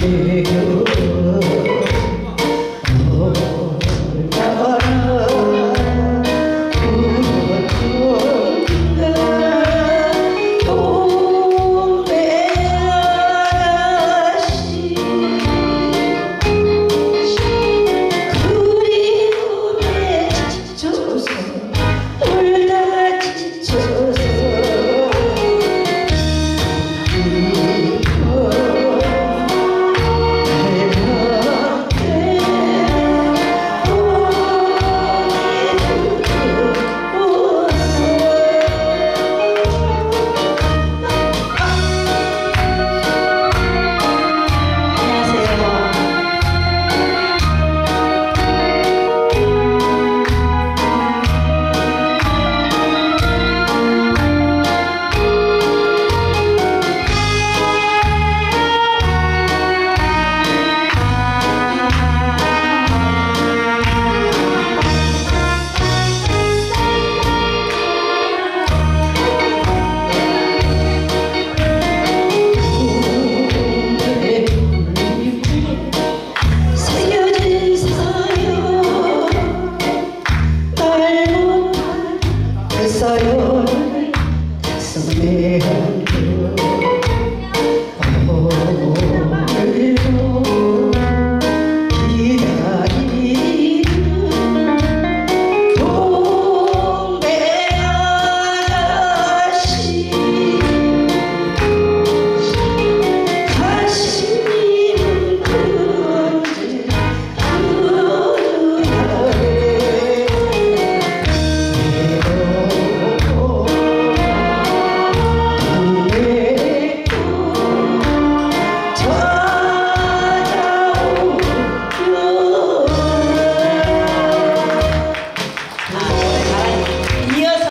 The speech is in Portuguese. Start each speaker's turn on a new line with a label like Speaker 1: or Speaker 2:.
Speaker 1: Deixa eu ver hai